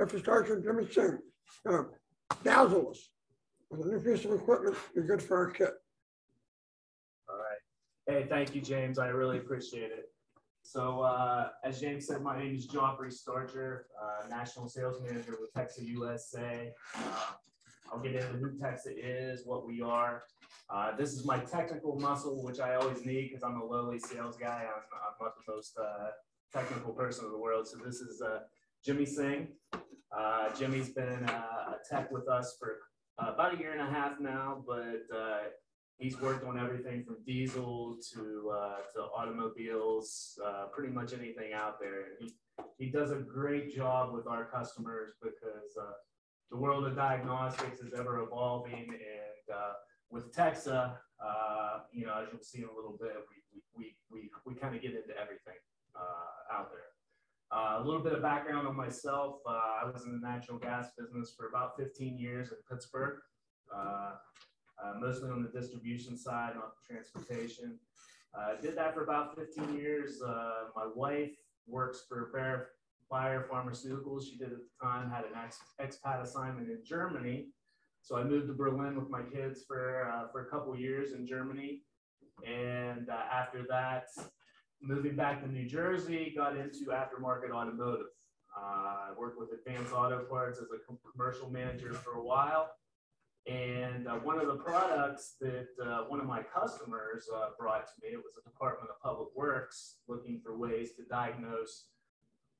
Infrastructure, Jimmy Singh, uh, dazzle us with a new piece of equipment, be good for our kit. All right. Hey, thank you, James. I really appreciate it. So, uh, as James said, my name is John Bree Starcher, uh, National Sales Manager with Texa USA. Uh, I'll get into who Texa is, what we are. Uh, this is my technical muscle, which I always need because I'm a lowly sales guy. I'm, I'm not the most uh, technical person in the world. So this is uh, Jimmy Singh. Uh, Jimmy's been uh, a tech with us for uh, about a year and a half now, but uh, he's worked on everything from diesel to uh, to automobiles, pretty much anything out there. He he does a great job with our customers because the world of diagnostics is ever evolving, and with Texa, you know, as you'll see in a little bit, we we we we kind of get into everything out there. Uh, a little bit of background on myself. Uh, I was in the natural gas business for about 15 years in Pittsburgh. Uh, uh, mostly on the distribution side, not the transportation. Uh, did that for about 15 years. Uh, my wife works for Bayer, Pharmaceuticals. She did at the time, had an ex, expat assignment in Germany. So I moved to Berlin with my kids for, for a couple years in Germany. And after that, moving back to New Jersey, got into aftermarket automotive. Uh, I worked with Advanced Auto Parts as a commercial manager for a while. And uh, one of the products that uh, one of my customers uh, brought to me, it was a Department of Public Works looking for ways to diagnose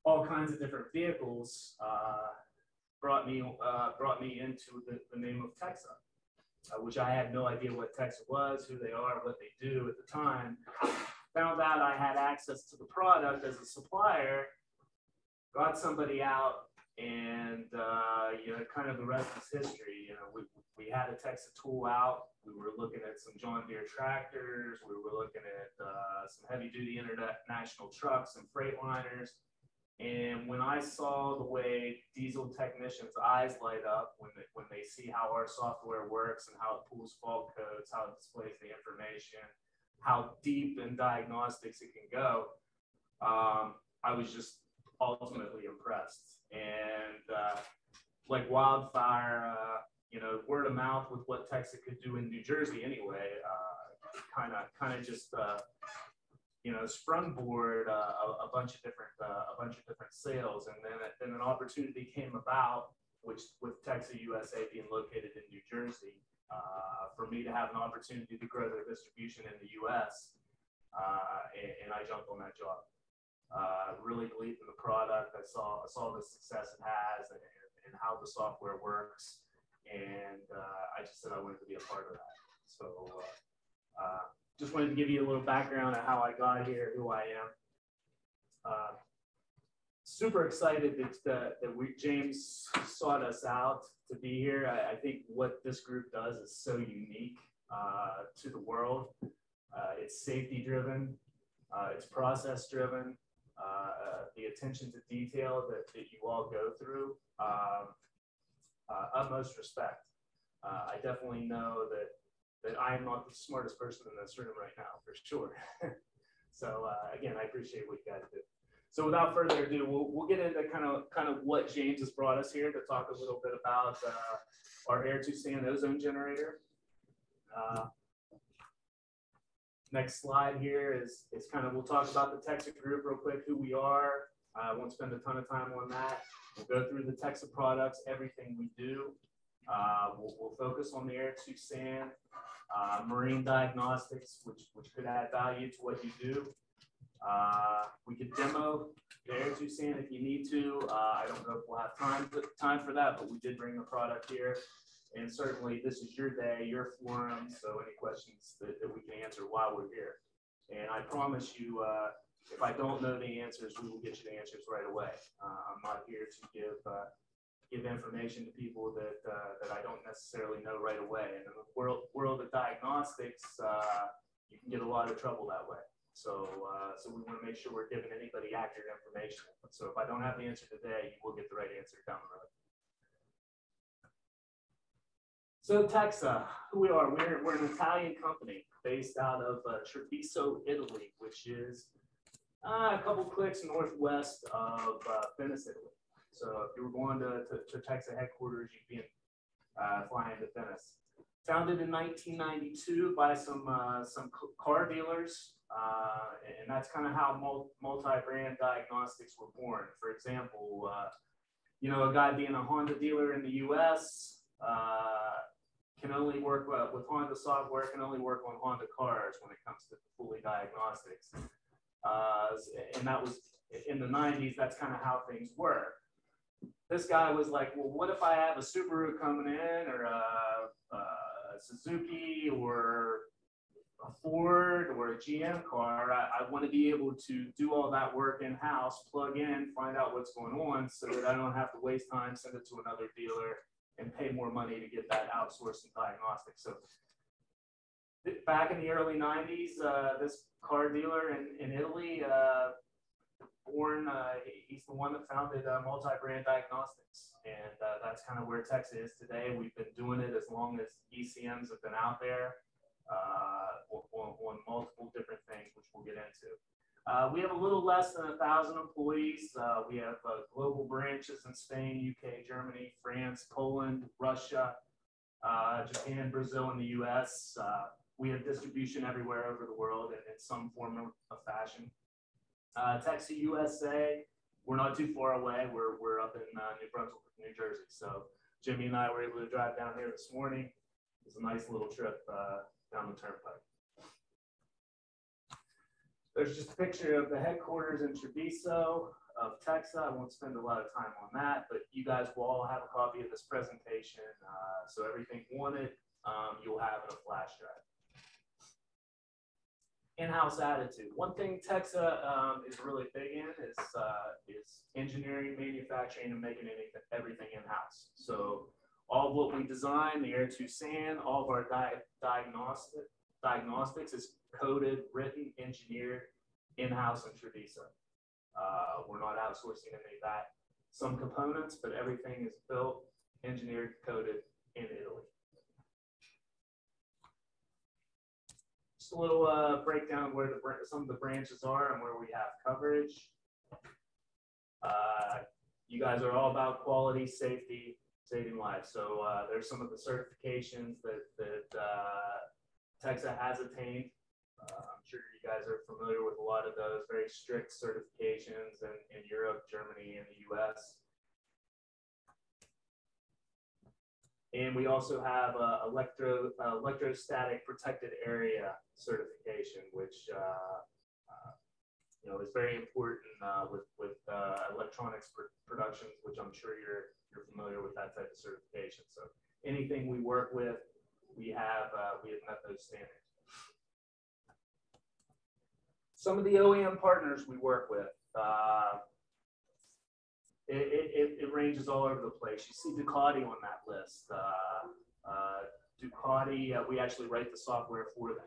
all kinds of different vehicles, uh, brought me uh, brought me into the, the name of Texa, uh, which I had no idea what Texa was, who they are, what they do at the time. Found out I had access to the product as a supplier, got somebody out, and uh, you know, kind of the rest is history. You know, we, we had a Texa tool out. We were looking at some John Deere tractors. We were looking at uh, some heavy duty international trucks and Freightliners. And when I saw the way diesel technicians' eyes light up when they, when they see how our software works and how it pulls fault codes, how it displays the information, how deep in diagnostics it can go, um, I was just ultimately impressed. And uh, like wildfire, uh, you know, word of mouth with what Texa could do in New Jersey anyway, kind of kind of just uh, you know sprungboard uh, a, a, bunch of different uh, a bunch of different sales, and then then an opportunity came about, which with Texa USA being located in New Jersey, uh, for me to have an opportunity to grow their distribution in the U.S. Uh, and, and I jumped on that job. Uh, really believed in the product. I saw I saw the success it has and, and how the software works, and uh, I just said I wanted to be a part of that. So uh, uh just wanted to give you a little background of how I got here, who I am. Uh, super excited that that, we James sought us out to be here. I, I think what this group does is so unique uh, to the world. it's safety driven. it's process driven uh, the attention to detail that, that you all go through. Um, uh, utmost respect. Uh, I definitely know that that I am not the smartest person in this room right now, for sure. so uh, again, I appreciate what you guys do. So without further ado, we'll, we'll get into kind of kind of what James has brought us here to talk a little bit about uh, our Air to Sand ozone generator. Uh, Next slide here is, is kind of, we'll talk about the Texa group real quick, who we are. I won't spend a ton of time on that. We'll go through the Texa products, everything we do. Uh, we'll, we'll, focus on the air to sand, uh, marine diagnostics, which, which could add value to what you do. Uh, we could demo the air to sand if you need to. Uh, I don't know if we'll have time, time for that, but we did bring a product here. And certainly this is your day, your forum, so any questions that, that we can answer while we're here. And I promise you, uh, if I don't know the answers, we will get you the answers right away. Uh, I'm not here to give uh, give information to people that uh, that I don't necessarily know right away. And in the world world of diagnostics, you can get a lot of trouble that way. So uh, so we want to make sure we're giving anybody accurate information. So if I don't have the answer today, you will get the right answer down the road. So Texa, who we are, we're, we're an Italian company based out of uh, Treviso, Italy, which is uh, a couple clicks northwest of uh, Venice, Italy. So if you were going to, to, to Texa's headquarters, you'd be in, uh, flying to Venice. Founded in 1992 by some uh, some car dealers, uh, and that's kind of how multi-brand diagnostics were born. For example, uh, you know, a guy being a Honda dealer in the U.S. Uh, can only work with Honda software, can only work on Honda cars when it comes to fully diagnostics. Uh, and that was in the 90s, that's kind of how things were. This guy was like, well, what if I have a Subaru coming in or a, a Suzuki or a Ford or a GM car? I, I want to be able to do all that work in house, plug in, find out what's going on so that I don't have to waste time, send it to another dealer and pay more money to get that outsourced and diagnostic. So back in the early 90s, uh, this car dealer in, in Italy, uh, born, uh, he's the one that founded uh, multi-brand diagnostics. And uh, that's kind of where Texa is today. We've been doing it as long as ECMs have been out there uh, on, on multiple different things, which we'll get into. Uh, we have a little less than a thousand employees. Uh, we have uh, global branches in Spain, UK, Germany, France, Poland, Russia, uh, Japan, Brazil, and the US. Uh, we have distribution everywhere over the world in, some form of, fashion. Uh, Texa, USA, we're not too far away. We're, we're up in New Brunswick, New Jersey. So Jimmy and I were able to drive down here this morning. It was a nice little trip down the turnpike. There's just a picture of the headquarters in Treviso of Texa's. I won't spend a lot of time on that, but you guys will all have a copy of this presentation. Uh, so everything wanted, um, you'll have in a flash drive. In-house attitude. One thing Texa um, is really big in is uh, is engineering, manufacturing, and making anything, everything in-house. So all of what we design, the Air 2 SAN, all of our di- diagnostic diagnostics is coded, written, engineered in-house in Treviso. Uh, we're not outsourcing any of that. Some components, but everything is built, engineered, coded in Italy. Just a little uh, breakdown of where the some of the branches are and where we have coverage. Uh, you guys are all about quality, safety, saving lives. So uh, there's some of the certifications that that uh, Texa has attained. Uh, I'm sure you guys are familiar with a lot of those very strict certifications in, in Europe, Germany, and the US. And we also have a electro, uh, electrostatic protected area certification, which uh, uh, you know is very important uh, with with uh, electronics pr- productions, which I'm sure you're you're familiar with that type of certification. So anything we work with, we have uh, we have met those standards. Some of the OEM partners we work with, uh, it, it, it, ranges all over the place. You see Ducati on that list. Uh, uh, Ducati, uh, we actually write the software for them.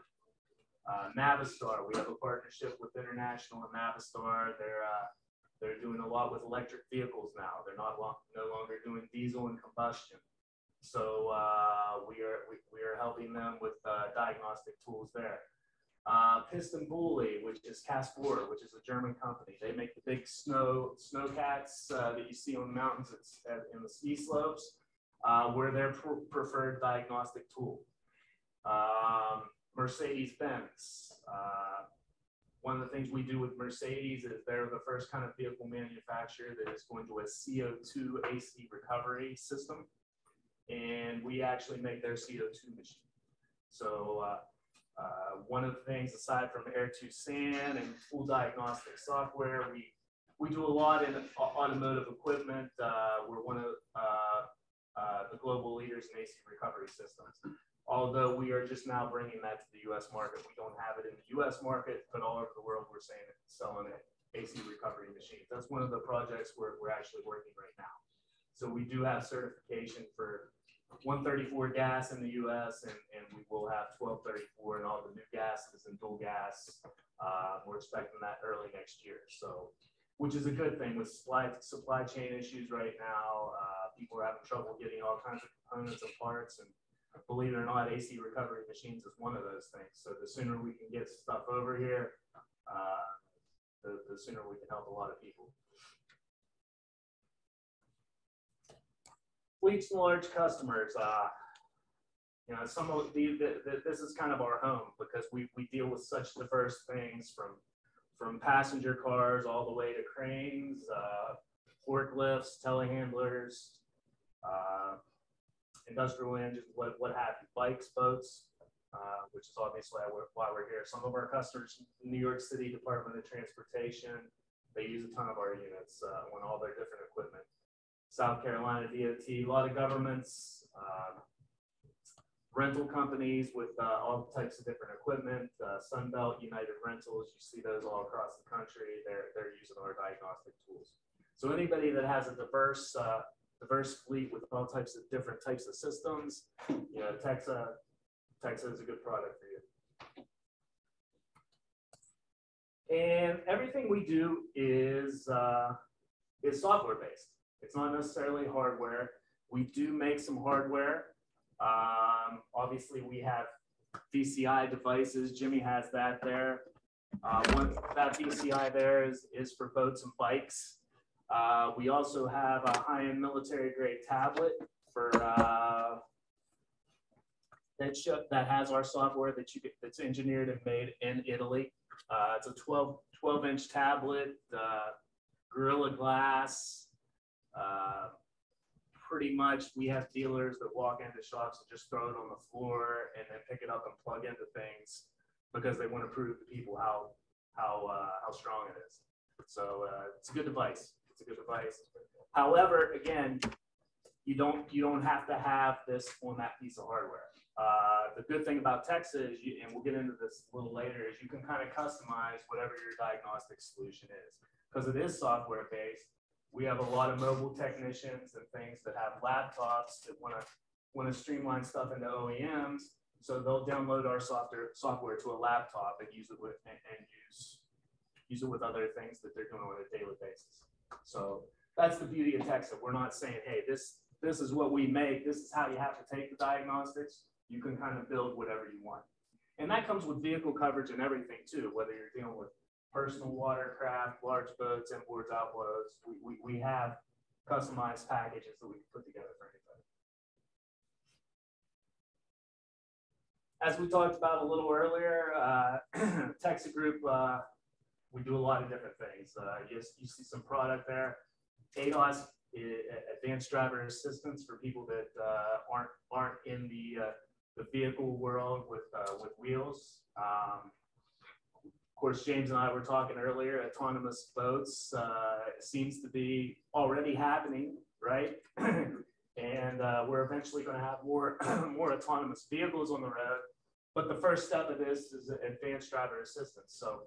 Uh, Navistar, we have a partnership with International and Navistar. They're uh, they're doing a lot with electric vehicles now. They're not long, no longer doing diesel and combustion. So we are we, we are helping them with diagnostic tools there. Uh, PistenBully, which is Kässbohrer, which is a German company. They make the big snow snow cats uh, that you see on the mountains it's, uh, in the ski slopes. Uh, we're their pr- preferred diagnostic tool. Um, Mercedes Benz. Uh, one of the things we do with Mercedes is they're the first kind of vehicle manufacturer that is going to a CO2 AC recovery system. And we actually make their CO2 machine. So uh, one of the things, aside from Air2 SAN and full diagnostic software, we, we do a lot in automotive equipment. Uh, we're one of uh, uh, the global leaders in AC recovery systems. Although we are just now bringing that to the US market. We don't have it in the US market, but all over the world, we're saying it, selling it, AC recovery machines. That's one of the projects we're, we're actually working right now. So we do have certification for 134 gas in the US and, and we will have 1234 and all the new gases and dual gas. Uh, we're expecting that early next year. So, which is a good thing with supply, supply chain issues right now. Uh, people are having trouble getting all kinds of components and parts and believe it or not, AC recovery machines is one of those things. So the sooner we can get stuff over here, uh, the, the sooner we can help a lot of people. Fleets and large customers, uh, you know, some of the, the, the, this is kind of our home because we, we deal with such diverse things from, from passenger cars all the way to cranes, uh, forklifts, telehandlers, uh, industrial engines, what, what have you, bikes, boats, uh, which is obviously why we're, why we're here. Some of our customers, New York City Department of Transportation, they use a ton of our units uh, on all their different equipment. South Carolina DOT, a lot of governments, uh, rental companies with uh, all types of different equipment, uh, Sunbelt, United Rentals, you see those all across the country. They're, they're using our diagnostic tools. So anybody that has a diverse, uh, diverse fleet with all types of different types of systems, you know, Texa, Texa is a good product for you. And everything we do is, uh, is software based. It's not necessarily hardware. We do make some hardware. Um, obviously, we have VCI devices. Jimmy has that there. Uh, one, that VCI there is, is for boats and bikes. Uh, we also have a high-end military grade tablet for uh, that, that has our software that you get, that's engineered and made in Italy. Uh, it's a 12, 12 inch tablet, uh, Gorilla Glass. Uh, pretty much, we have dealers that walk into shops and just throw it on the floor and then pick it up and plug into things because they want to prove to people how how uh, how strong it is. So uh, it's a good device. It's a good device. However, again, you don't you don't have to have this on that piece of hardware. Uh, the good thing about Texa is, you, and we'll get into this a little later, is you can kind of customize whatever your diagnostic solution is. Because it is software based, we have a lot of mobile technicians and things that have laptops that want to want to streamline stuff into OEMs. So they'll download our software software to a laptop and use it with and, and use use it with other things that they're doing on a daily basis. So that's the beauty of Texa's. We're not saying, hey, this this is what we make. This is how you have to take the diagnostics you can kind of build whatever you want. And that comes with vehicle coverage and everything too, whether you're dealing with personal watercraft, large boats, imports, outboards. We, we, we have customized packages that we can put together for anybody. As we talked about a little earlier, uh, Group, uh, we do a lot of different things. Uh, you, you see some product there. ADAS, Advanced Driver Assistance for people that uh, aren't aren't in the uh, the vehicle world with uh, with wheels. Um, of course, James and I were talking earlier. Autonomous boats uh, seems to be already happening, right? and uh, we're eventually going to have more more autonomous vehicles on the road. But the first step of this is advanced driver assistance. So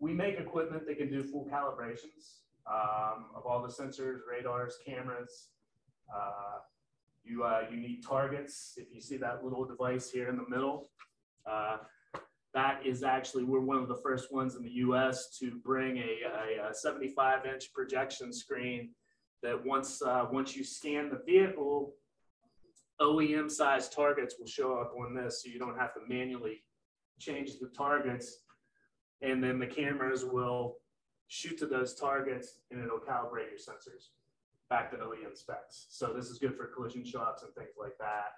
we make equipment that can do full calibrations um, of all the sensors, radars, cameras. Uh, you, uh, you need targets. If you see that little device here in the middle, uh, that is actually, we're one of the first ones in the US to bring a, a 75 inch projection screen that once, uh, once you scan the vehicle, OEM size targets will show up on this so you don't have to manually change the targets. And then the cameras will shoot to those targets and it'll calibrate your sensors back to OEM specs. So this is good for collision shops and things like that,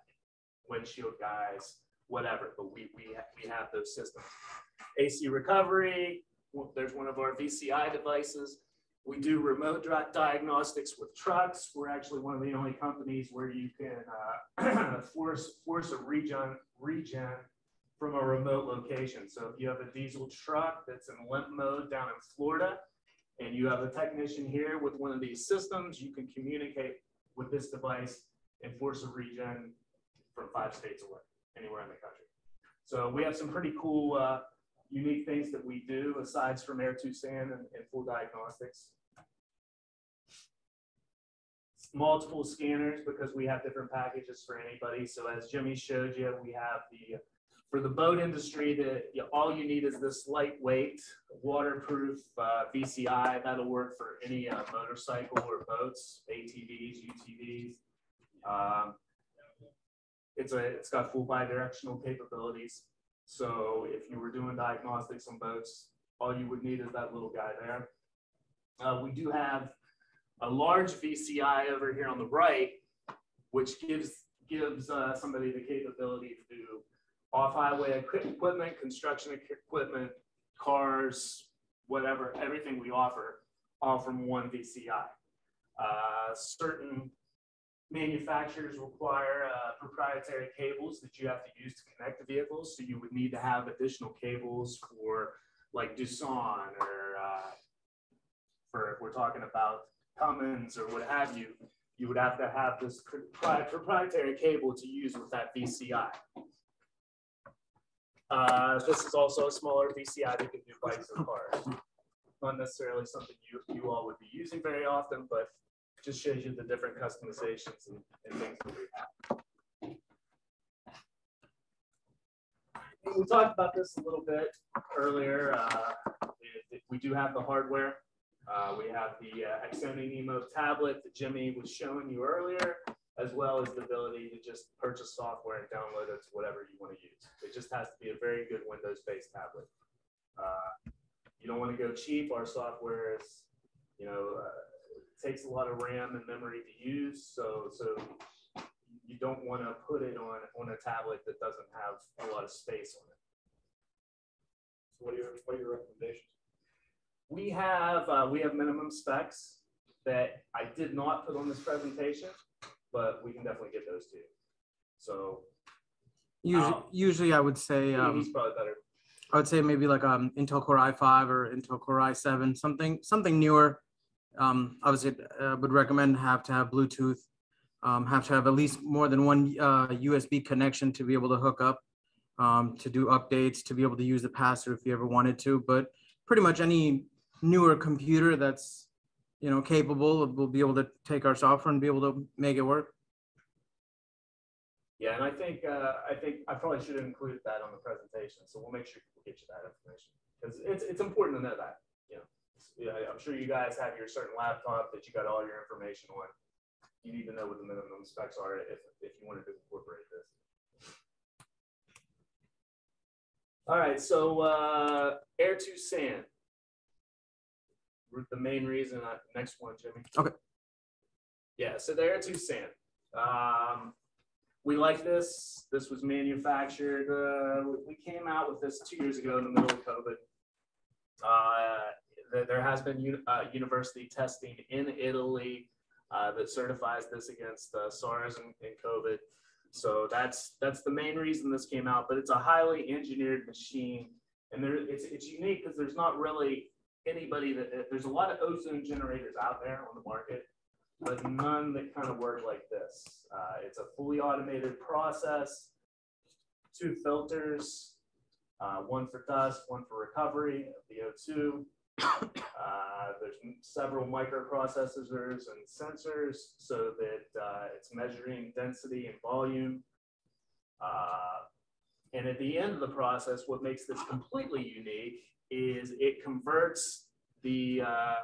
windshield guys, whatever. But we we we have those systems. AC recovery. There's one of our VCI devices. We do remote diagnostics with trucks. We're actually one of the only companies where you can uh, force force a regen regen from a remote location. So if you have a diesel truck that's in limp mode down in Florida, and you have a technician here with one of these systems, you can communicate with this device and force a regen from five states away, anywhere in the country. So we have some pretty cool, uh, unique things that we do aside from air to sand and, and full diagnostics. Multiple scanners because we have different packages for anybody. So as Jimmy showed you, we have the for the boat industry, the, you all you need is this lightweight, waterproof uh, VCI. That'll work for any uh, motorcycle or boats, ATVs, UTVs. Um, it's a, it's got full bidirectional capabilities. So if you were doing diagnostics on boats, all you would need is that little guy there. Uh, we do have a large VCI over here on the right which gives gives uh, somebody the capability to do off-highway equipment, construction equipment, cars, whatever, everything we offer, all from one VCI. Uh, certain manufacturers require uh, proprietary cables that you have to use to connect the vehicles. So you would need to have additional cables for like Doosan or uh, for if we're talking about Cummins or what have you, you would have to have this propri- proprietary cable to use with that VCI. Uh, this is also a smaller VCI that can do bikes or cars. Not necessarily something you, you all would be using very often, but just shows you the different customizations and, and things that we have. We talked about this a little bit earlier. Uh, we, we do have the hardware. Uh, we have the uh, Axone Nemo tablet that Jimmy was showing you earlier, as well as the ability to just purchase software and download it to whatever you want to use. It just has to be a very good Windows-based tablet. Uh, you don't want to go cheap. Our software is, you know, uh, takes a lot of RAM and memory to use, so so you don't want to put it on on a tablet that doesn't have a lot of space on it. So what are your, what are your recommendations? We have uh, we have minimum specs that I did not put on this presentation, but we can definitely get those to you. So Usually, Um, usually I would say, he's um, probably better. I would say maybe like um Intel Core i5 or Intel Core i7, something something newer. Um, obviously, uh, would recommend have to have Bluetooth, um, have to have at least more than one uh, USB connection to be able to hook up, um, to do updates, to be able to use the pass-through if you ever wanted to. But pretty much any newer computer that's you know capable will be able to take our software and be able to make it work. Yeah, and I think uh, I think I probably should have included that on the presentation. So we'll make sure we'll get you that information because it's it's important to know that. You know, yeah, I'm sure you guys have your certain laptop that you got all your information on. You need to know what the minimum specs are if if you wanted to incorporate this. All right, so uh, Air to Sand. The main reason. I, next one, Jimmy. Okay. Yeah, so the Air to Sand. Um, we like this. This was manufactured. Uh, we came out with this two years ago in the middle of COVID. Uh, there, has been uh, university testing in Italy uh, that certifies this against uh, SARS and, and COVID. So that's that's the main reason this came out. But it's a highly engineered machine, and there it's it's unique because there's not really anybody that there's a lot of ozone generators out there on the market but none that kind of work like this. Uh, it's a fully automated process, two filters, uh, one for dust, one for recovery of the O2. Uh, there's several microprocessors and sensors so that uh, it's measuring density and volume. Uh, and at the end of the process, what makes this completely unique is it converts the uh,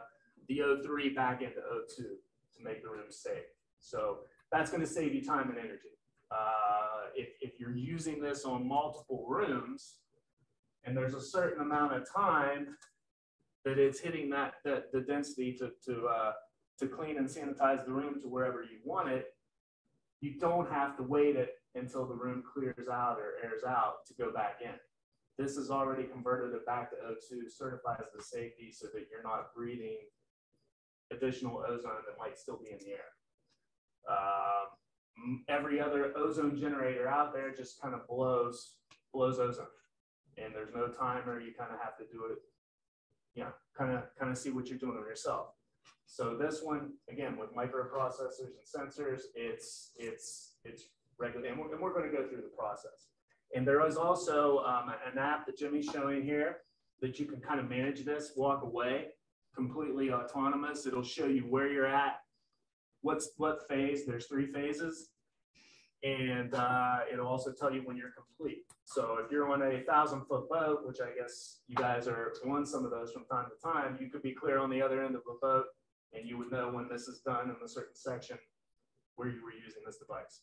the O3 back into O2 to make the room safe. So that's going to save you time and energy. Uh, if, if you're using this on multiple rooms and there's a certain amount of time that it's hitting that, that the density to, to, uh, to clean and sanitize the room to wherever you want it, you don't have to wait it until the room clears out or airs out to go back in. This has already converted it back to O2, certifies the safety so that you're not breathing additional ozone that might still be in the air. Um, every other ozone generator out there just kind of blows blows ozone, and there's no timer. You kind of have to do it, you know, kind of kind of see what you're doing on yourself. So this one, again, with microprocessors and sensors, it's it's it's regular, and we're, and we're going to go through the process. And there is also um, an app that Jimmy's showing here that you can kind of manage this, walk away, completely autonomous. It'll show you where you're at, what's what phase. There's three phases, and uh, it'll also tell you when you're complete. So if you're on a thousand foot boat, which I guess you guys are on some of those from time to time, you could be clear on the other end of the boat, and you would know when this is done in a certain section where you were using this device.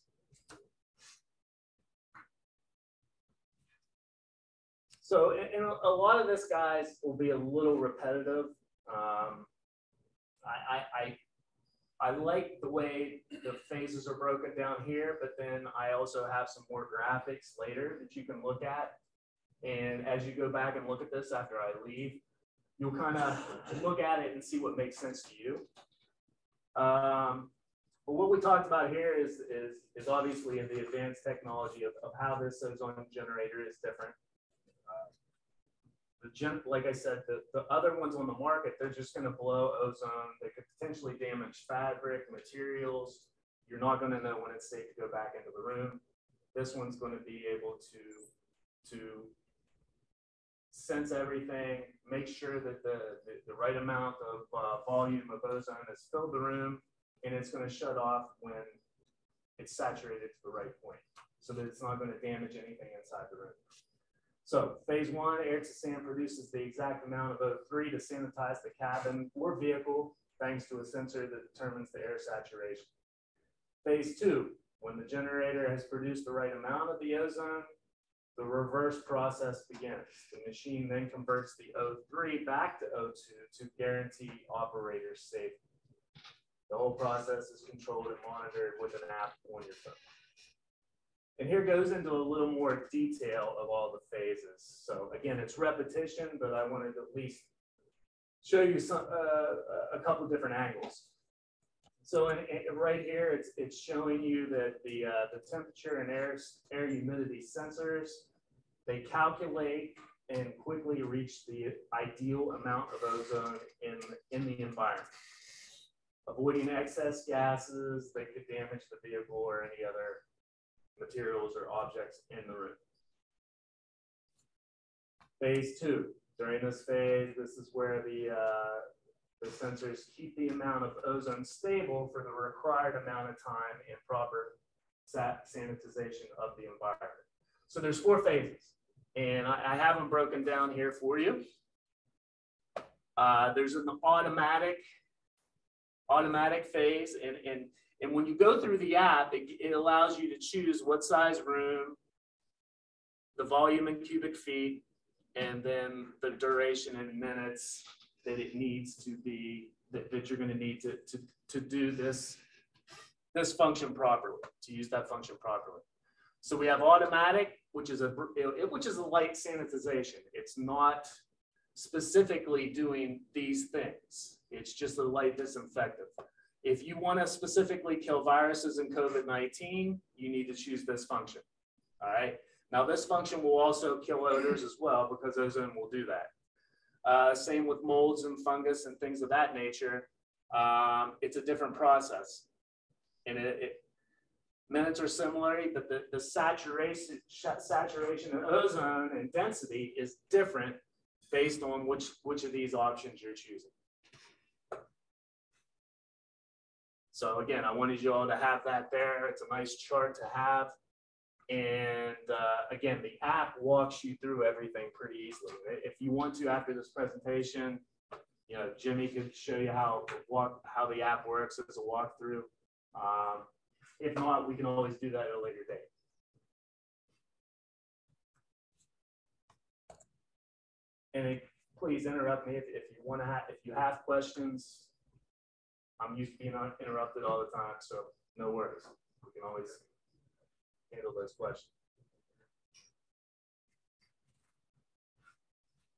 So, and, a lot of this, guys, will be a little repetitive. Um, I, I, I, like the way the phases are broken down here, but then I also have some more graphics later that you can look at. And as you go back and look at this after I leave, you'll kind of look at it and see what makes sense to you. Um, but what we talked about here is, is, is obviously in the advanced technology of, of how this ozone generator is different. The gen, like I said, the, the other ones on the market, they're just gonna blow ozone. They could potentially damage fabric, materials. You're not gonna know when it's safe to go back into the room. This one's gonna be able to, to sense everything, make sure that the, the, the right amount of uh, volume of ozone has filled the room, and it's going to shut off when it's saturated to the right point, so that it's not going to damage anything inside the room. So phase one, air to sand produces the exact amount of O3 to sanitize the cabin or vehicle, thanks to a sensor that determines the air saturation. Phase two, when the generator has produced the right amount of the ozone, the reverse process begins. The machine then converts the O3 back to O2 to guarantee operator safety. The whole process is controlled and monitored with an app on your phone. And here goes into a little more detail of all the phases. So again, it's repetition, but I wanted to at least show you some uh, a couple different angles. So in, in- right here, it's, it's showing you that the, uh, the temperature and air, air humidity sensors, they calculate and quickly reach the ideal amount of ozone in, in the environment. Avoiding excess gases that could damage the vehicle or any other materials or objects in the room. Phase two, during this phase, this is where the, uh, the sensors keep the amount of ozone stable for the required amount of time and proper sanitization of the environment. So there's four phases, and I, I have them broken down here for you. Uh, there's an automatic automatic phase, and, and, and when you go through the app, it, it allows you to choose what size room, the volume in cubic feet, and then the duration in minutes that it needs to be, that, that you're gonna need to, to, to do this, this function properly, to use that function properly. So we have automatic, which is a, which is a light sanitization. It's not specifically doing these things. It's just a light disinfectant. If you want to specifically kill viruses in COVID-19, you need to choose this function. All right. Now this function will also kill odors as well because ozone will do that. Uh, same with molds and fungus and things of that nature. Um, it's a different process. And it, it minutes are similar, but the, the saturation, saturation of ozone and density is different based on which, which of these options you're choosing. So again, I wanted you all to have that there. It's a nice chart to have. And uh, again, the app walks you through everything pretty easily. If you want to, after this presentation, you know, Jimmy could show you how walk how the app works as a walkthrough. Um, if not, we can always do that at a later date. And please interrupt me if, if you want to have, if you have questions. I'm used to being interrupted all the time, so no worries. We can always handle those questions.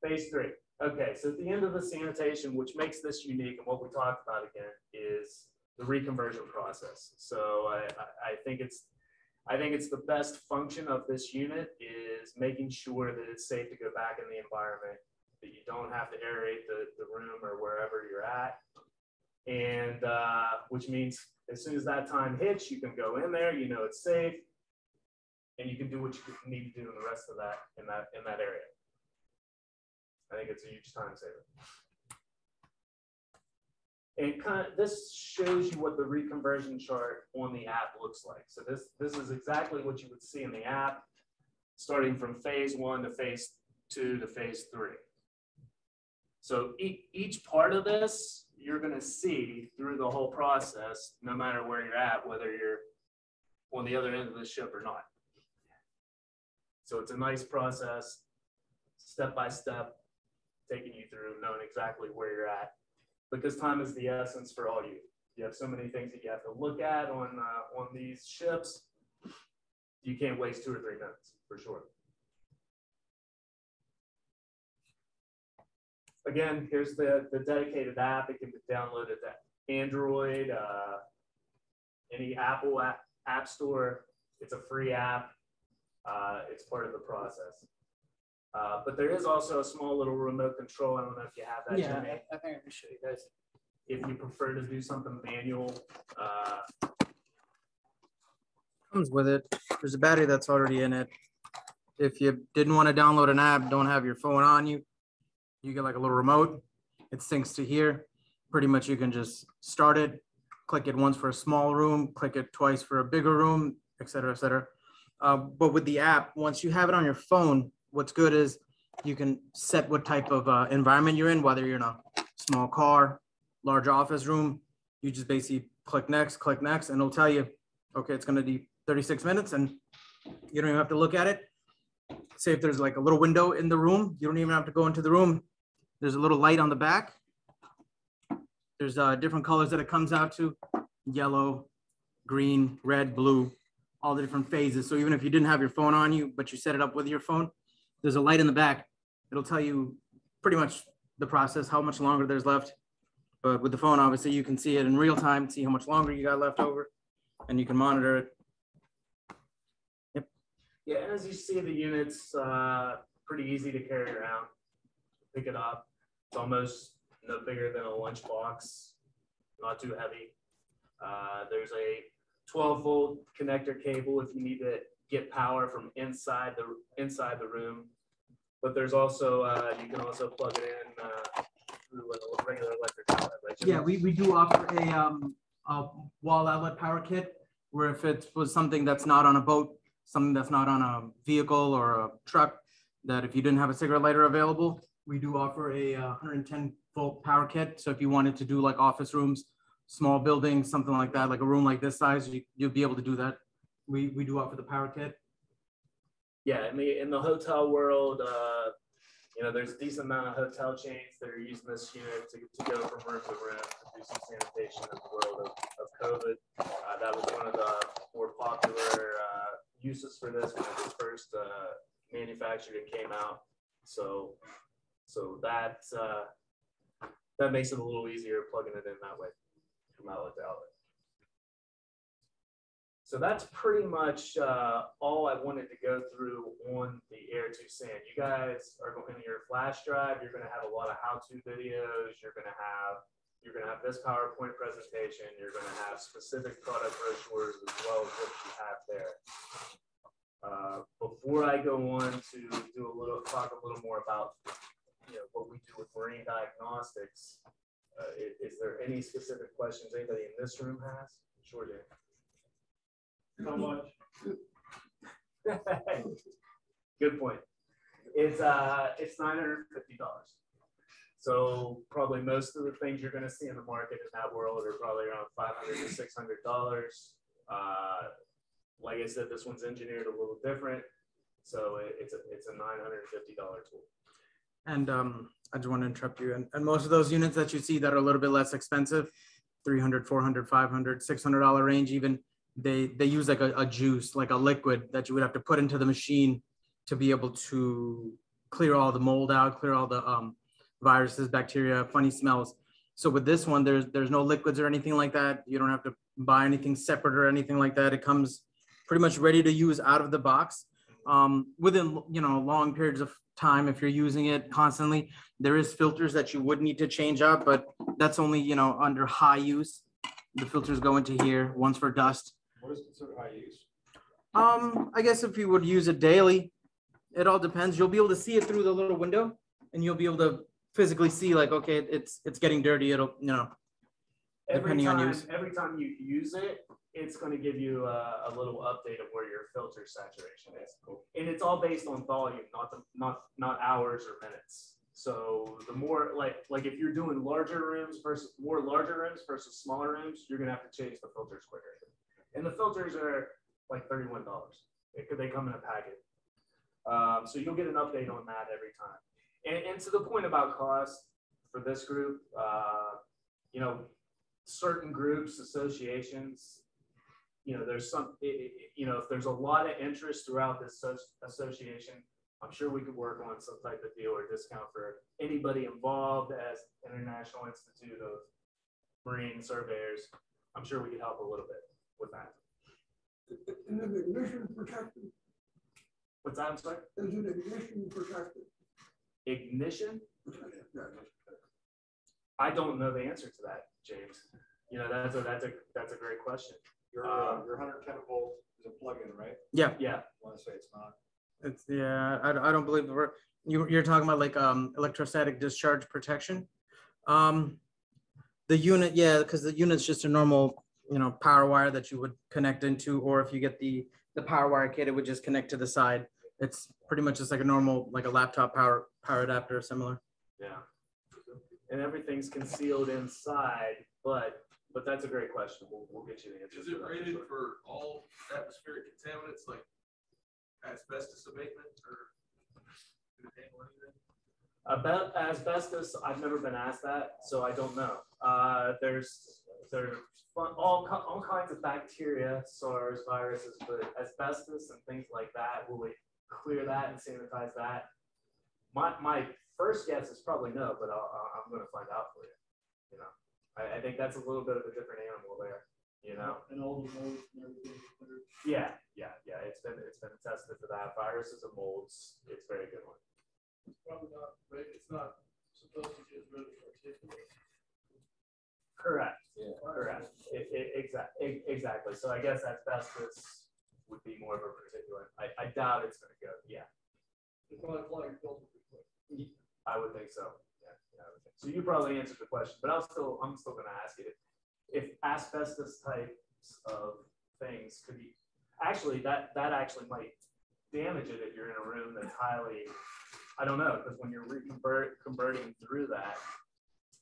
Phase three. Okay, so at the end of the sanitation, which makes this unique and what we talked about again is the reconversion process. So I, I, think it's I think it's the best function of this unit is making sure that it's safe to go back in the environment, that you don't have to aerate the, the room or wherever you're at. And uh, which means as soon as that time hits, you can go in there, you know it's safe, and you can do what you need to do in the rest of that in that in that area. I think it's a huge time saver. And kind of, this shows you what the reconversion chart on the app looks like. So this, this is exactly what you would see in the app, starting from phase one to phase two to phase three. So each, each part of this, you're gonna see through the whole process, no matter where you're at, whether you're on the other end of the ship or not. So it's a nice process, step by step, taking you through knowing exactly where you're at because time is the essence for all you. you have so many things that you have to look at on, uh, on these ships. You can't waste two or three minutes, for sure. Again, here's the, the dedicated app. It can be downloaded to Android, uh, any Apple app, app store. It's a free app. Uh, it's part of the process. Uh, but there is also a small little remote control. I don't know if you have that, Yeah, Jimmy. I, I think I can show you guys. If you prefer to do something manual, uh, Comes with it. There's a battery that's already in it. If you didn't want to download an app, don't have your phone on you, you get like a little remote. It syncs to here. Pretty much you can just start it, click it once for a small room, click it twice for a bigger room, et cetera, et cetera. Uh, but with the app, once you have it on your phone, what's good is you can set what type of uh, environment you're in, whether you're in a small car, large office room. You just basically click next, click next, and it'll tell you, okay, it's gonna be 36 minutes and you don't even have to look at it. Say if there's like a little window in the room, you don't even have to go into the room. There's a little light on the back. There's uh, different colors that it comes out to, yellow, green, red, blue, all the different phases. So even if you didn't have your phone on you, but you set it up with your phone, there's a light in the back. It'll tell you pretty much the process, how much longer there's left. But with the phone, obviously, you can see it in real time, see how much longer you got left over, and you can monitor it. Yep. Yeah, as you see, the unit's, uh, pretty easy to carry around. Pick it up. It's almost no bigger than a lunchbox, not too heavy. Uh, there's a twelve volt connector cable if you need to get power from inside the, inside the room. But there's also, uh, you can also plug it in, uh, through a regular electric outlet, right? Yeah, we, we do offer a, um, a wall outlet power kit, where if it was something that's not on a boat, something that's not on a vehicle or a truck, that if you didn't have a cigarette lighter available, we do offer a uh, hundred and ten volt power kit. So if you wanted to do like office rooms, small buildings, something like that, like a room like this size, you, you'll be able to do that. We, we do offer the power kit. Yeah, in the in the hotel world, uh, you know, there's a decent amount of hotel chains that are using this unit to, to go from room to room to do some sanitation in the world of, of COVID. Uh, that was one of the more popular uh, uses for this when it was first uh, manufactured and came out. So, so that uh, that makes it a little easier plugging it in that way from outlet to outlet. So that's pretty much uh, all I wanted to go through on the Air 2 Sand. You guys are going to your flash drive. You're going to have a lot of how-to videos. You're going to have you're going to have this PowerPoint presentation. You're going to have specific product brochures as well as what you have there. Uh, before I go on to do a little talk a little more about you know what we do with marine diagnostics, uh, is, is there any specific questions anybody in this room has? Sure, Dan. How much? Good point. It's uh, it's nine hundred fifty dollars. So probably most of the things you're going to see in the market in that world are probably around five hundred to six hundred dollars. Uh, like I said, this one's engineered a little different, so it, it's a it's a nine hundred fifty dollar tool. And um, I just want to interrupt you. And, and most of those units that you see that are a little bit less expensive, 300, 400, 500, 600 dollar range even, they, they use like a, a juice, like a liquid that you would have to put into the machine to be able to clear all the mold out, clear all the um, viruses, bacteria, funny smells. So with this one, there's, there's no liquids or anything like that. You don't have to buy anything separate or anything like that. It comes pretty much ready to use out of the box. Um, within, you know, long periods of time, if you're using it constantly, there is filters that you would need to change out, but that's only, you know, under high use. The filters go into here, once for dust. What is considered high use? Um, I guess if you would use it daily, it all depends. You'll be able to see it through the little window and you'll be able to physically see like, okay, it's, it's getting dirty. It'll, you know, Every Depending on time, use. every time you use it, it's going to give you a, a little update of where your filter saturation is, and it's all based on volume, not the not not hours or minutes. So the more like like if you're doing larger rooms versus more larger rooms versus smaller rooms, you're gonna have to change the filters quicker. And the filters are like thirty one dollars. They they come in a packet. Um, so you'll get an update on that every time. And, and to the point about cost for this group, uh, you know, certain groups, associations, you know, there's some, you know, if there's a lot of interest throughout this association, I'm sure we could work on some type of deal or discount for anybody involved as International Institute of Marine Surveyors. I'm sure we could help a little bit with that. And then ignition protected, What's that, I'm sorry? is it ignition protected? Ignition? I don't know the answer to that, James. You know, that's a, that's a, that's a great question. Your, uh, your hundred ten volt is a plug-in, right? Yeah, Yeah, Want to say it's not? it's, yeah, I, I don't believe we're, you, you're talking about like, um, electrostatic discharge protection. Um, the unit, yeah, because the unit's just a normal, you know, power wire that you would connect into, or if you get the, the power wire kit, it would just connect to the side. It's pretty much just like a normal, like a laptop power, power adapter similar. yeah. And everything's concealed inside, but, but that's a great question. We'll, we'll get you the answer. Is it rated sure. for all atmospheric contaminants like asbestos abatement or? can it handle anything? About asbestos, I've never been asked that, so I don't know. Uh, there's, there's all, all kinds of bacteria, SARS, viruses, but asbestos and things like that, will it clear that and sanitize that? My, my first guess is probably no, but I'll, I'll- I'm gonna find out for you, you know? I, I think that's a little bit of a different animal there, you know? And all the modes and everything. Yeah, yeah, yeah, it's been, it's been tested for that. Viruses and molds, it's a very good one. It's probably not, right, it's not supposed to get rid of particulate. Correct. Yeah. Correct. It, it, exactly, exactly. So I guess asbestos would be more of a particular. I, I doubt it's gonna go, yeah, It's probably flying filter pretty quick. I would think so. Yeah, yeah, I. So you probably answered the question, but I'll still, I'm still gonna ask it. If asbestos types of things could be, actually, that, that actually might damage it if you're in a room that's highly, I don't know, because when you're reconvert, converting through that,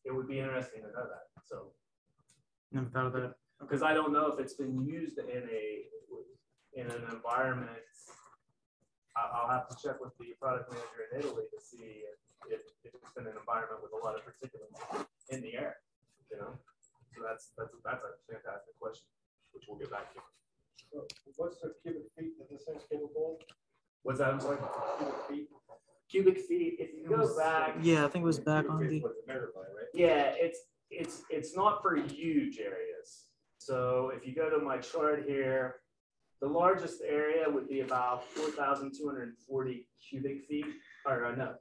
it would be interesting to know that, so. Never thought of that. Because I don't know if it's been used in a, in an environment. I- I'll have to check with the product manager in Italy to see if, if if it's been an environment with a lot of particulates in the air, you know? So that's, that's, that's a fantastic question, which we'll get back to. What's the cubic feet that this thing's capable What's that, I'm sorry? Cubic feet? Cubic feet, if you go back, Yeah, I think it was back on the, what it's measured by, right? yeah, it's, it's, it's not for huge areas. So if you go to my chart here, the largest area would be about four thousand two hundred and forty cubic feet, or uh, no.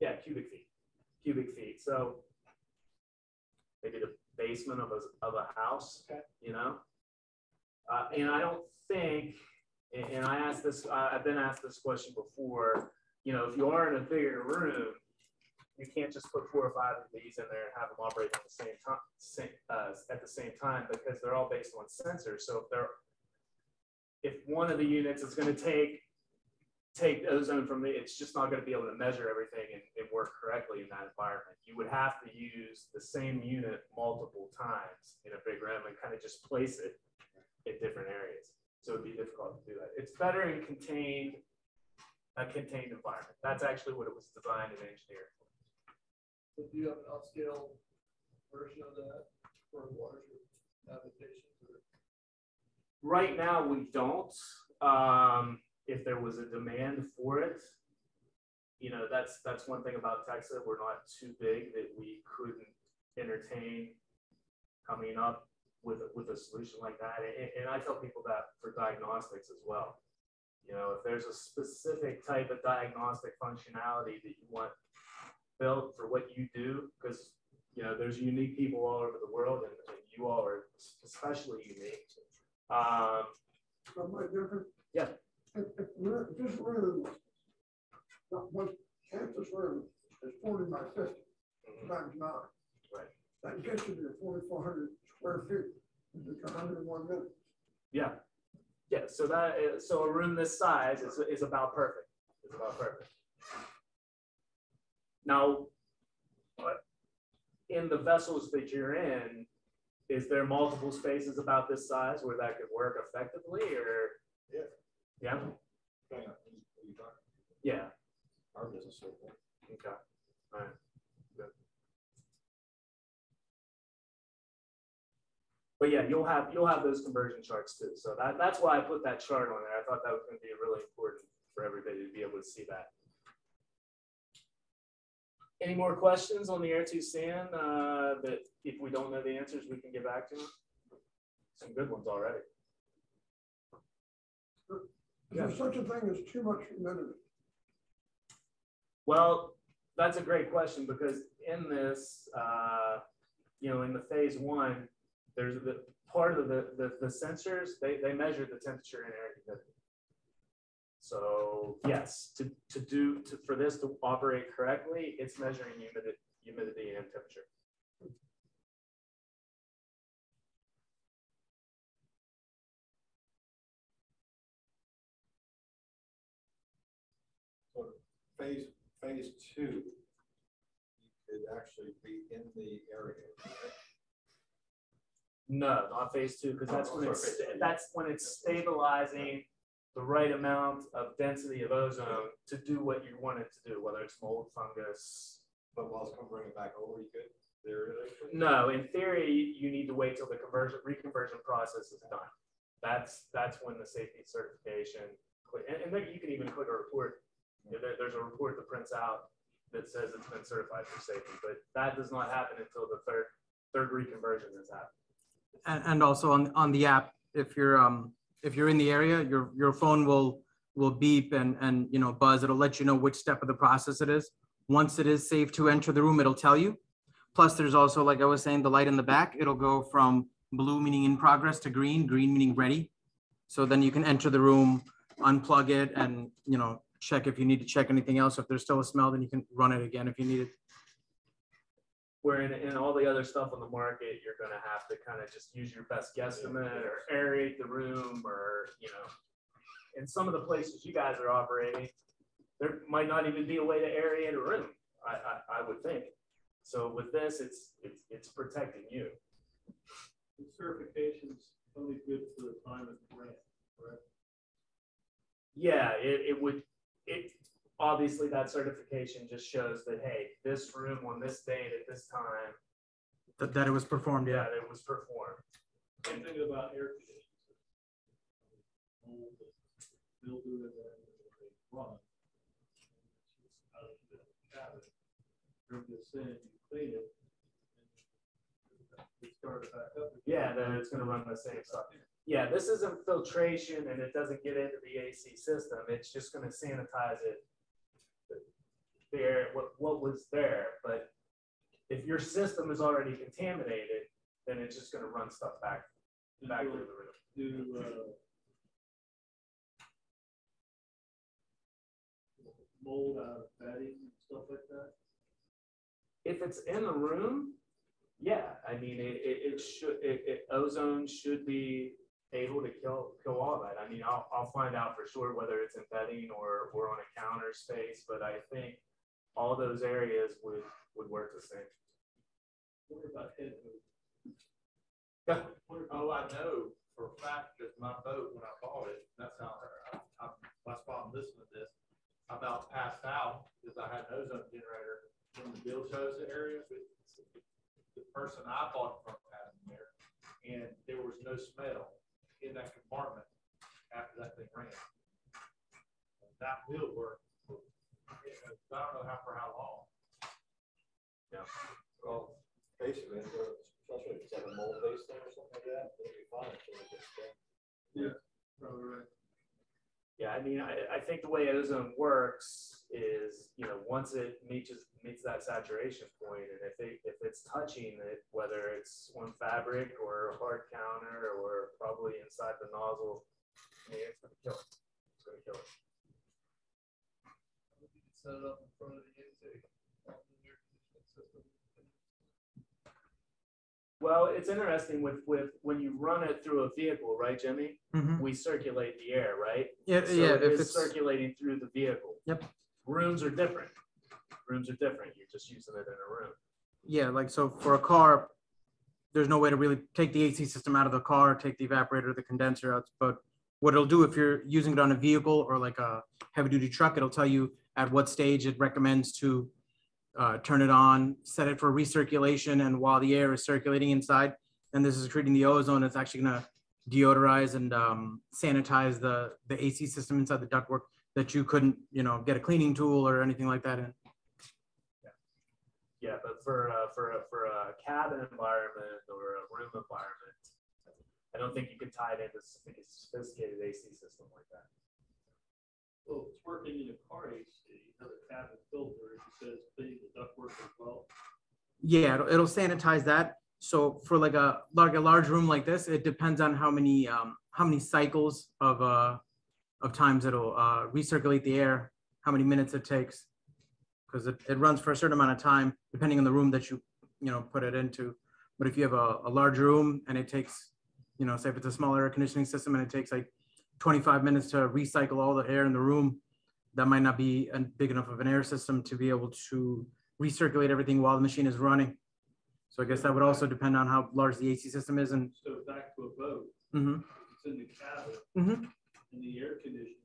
Yeah, cubic feet, cubic feet, so maybe the basement of a, of a house, Okay. you know? Uh, and I don't think, and, and I asked this, I- I've been asked this question before, you know, if you are in a bigger room, you can't just put four or five of these in there and have them operate at the same time, same, uh, at the same time, because they're all based on sensors. So if they're, if one of the units is gonna take, take ozone from the, it's just not gonna be able to measure everything and, and work correctly in that environment. You would have to use the same unit multiple times in a big room and kind of just place it in different areas. So it'd be difficult to do that. It's better in contained, a contained environment. That's actually what it was designed and engineered. for. So do you have an upscale version of that for a larger or? Right now, we don't. Um, if there was a demand for it, you know, that's, that's one thing about Texa. We're not too big that we couldn't entertain coming up with, a- with a solution like that. And, and I tell people that for diagnostics as well. You know, if there's a specific type of diagnostic functionality that you want built for what you do, because, you know, there's unique people all over the world and, and you all are especially unique. Um, But my difference. Yeah. If, if this room, campus room is forty by fifty times nine. Right. That gets you to forty-four hundred square feet, it's hundred and one minutes. Yeah, yeah, so that, is- so a room this size is, is about perfect, is about perfect. Now, in the vessels that you're in, is there multiple spaces about this size where that could work effectively, or? Yeah. Yeah, Depending on who- who you're talking to. yeah, Our business, so okay, alright. but yeah, you'll have, you'll have those conversion charts too. So that, that's why I put that chart on there. I thought that was gonna be really important for everybody to be able to see that. Any more questions on the Air2 San, uh, that if we don't know the answers, we can get back to them? Some good ones already. Is there such a thing as too much humidity? Well, that's a great question because in this, uh, you know, in the phase one, there's the part of the, the, the sensors, they, they measure the temperature and air humidity. So yes, to, to do, to, for this to operate correctly, it's measuring humidity, humidity and temperature. So phase, phase two, you could actually be in the area, correct? No, not phase two, because that's oh, when Oh, it's, phase that's when it's stabilizing the right amount of density of ozone to do what you want it to do, whether it's mold, fungus, But while it's coming, bring it back over, you could, theoretically? No, in theory, you need to wait till the conversion, reconversion process is done. That's, that's when the safety certification, and, and then you can even click a report. You know, There, there's a report that prints out that says it's been certified for safety, but that does not happen until the third, third reconversion has happened. And, and also on, on the app, if you're, um, if you're in the area, your, your phone will, will beep and, and, you know, buzz. It'll let you know which step of the process it is. Once it is safe to enter the room, it'll tell you. Plus, there's also, like I was saying, the light in the back, it'll go from blue meaning in progress to green, green meaning ready. So then you can enter the room, unplug it and, you know, check if you need to check anything else. If there's still a smell, then you can run it again if you need it. Where in, in all the other stuff on the market, you're gonna have to kind of just use your best guesstimate or aerate the room or, you know. In some of the places you guys are operating, there might not even be a way to aerate a room, I, I, I would think. So with this, it's, it's, it's protecting you. The certification's only good for the time of the grant, correct? Yeah, it, it would, it, obviously that certification just shows that, hey, this room on this date at this time, That, that it was performed, yeah. yeah, it was performed. Same thing about air conditioning. Mold, mildew, and then they run. Out of the cabin. Bring this in, clean it. and We start it back up. again. Yeah, then it's gonna run the same stuff. Yeah, this isn't filtration and it doesn't get into the AC system. It's just gonna sanitize it. There, what, what was there, but if your system is already contaminated, then it's just gonna run stuff back, back to the room. Do, uh, mold out of bedding and stuff like that? If it's in the room, yeah, I mean, it, it, it should, it, it, ozone should be able to kill, kill all that. I mean, I'll, I'll find out for sure whether it's in bedding or, or on a counter space, but I think all those areas would, would work the same. What about head movement? Oh, I know for a fact, because my boat, when I bought it, that's how, I, I, that's why I'm listening to this. I about passed out because I had an ozone generator when the bill shows the area. but The person I bought from had it there, and there was no smell in that compartment after that thing ran. And That will work. Don't know how, for how long. Yeah. Well, basically, especially if it's like a mold based thing or something like that, it'll be fine until it gets done. Probably right. Yeah, I mean, I, I think the way ozone works is, you know, once it meets, meets that saturation point, and if it, if it's touching it, whether it's on fabric or a hard counter or probably inside the nozzle, I mean, it's gonna kill it. It's gonna kill it. You can Set it up in front of the intake. on the air conditioning system. Well, it's interesting with, with, when you run it through a vehicle, right, Jimmy? Mhm. We circulate the air, right? Yeah, So yeah, it if is it's, circulating through the vehicle. Yep. Rooms are different. Rooms are different. You're just using it in a room. yeah, like, so for a car, there's no way to really take the AC system out of the car, take the evaporator, the condenser out, but what it'll do if you're using it on a vehicle or like a heavy duty truck, it'll tell you at what stage it recommends to uh, turn it on, set it for recirculation, and while the air is circulating inside, and this is creating the ozone. It's actually gonna deodorize and um, sanitize the the AC system inside the ductwork that you couldn't, you know, get a cleaning tool or anything like that in. Yeah, but for, uh, for, a for a cabin environment or a room environment, I don't think you can tie it into a sophisticated AC system like that. Well, it's working in a car AC, another cabin filter, it says the ductwork as well. Yeah, it'll, it'll sanitize that. So for like a like a large room like this, it depends on how many um how many cycles of uh of times it'll uh recirculate the air, how many minutes it takes. Because it, it runs for a certain amount of time, depending on the room that you, you know, put it into. But if you have a, a large room and it takes, you know, say if it's a small air conditioning system and it takes like 25 minutes to recycle all the air in the room, that might not be a big enough of an air system to be able to recirculate everything while the machine is running. So I guess that would also depend on how large the AC system is and, So back to a boat, Mm -hmm. it's in the cabin Mm -hmm. and the air conditioning.